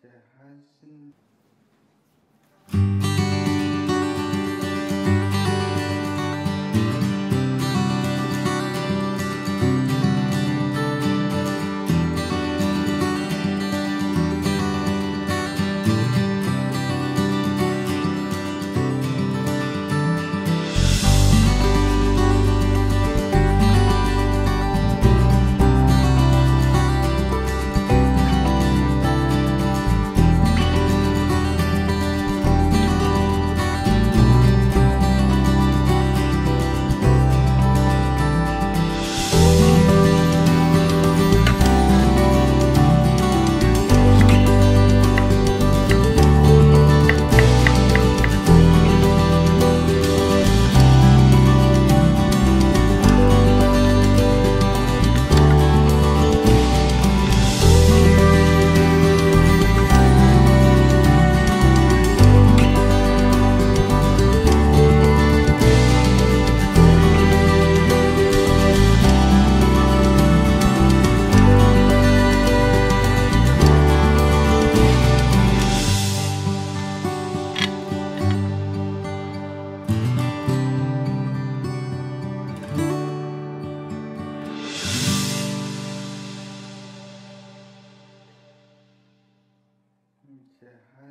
这还是姐还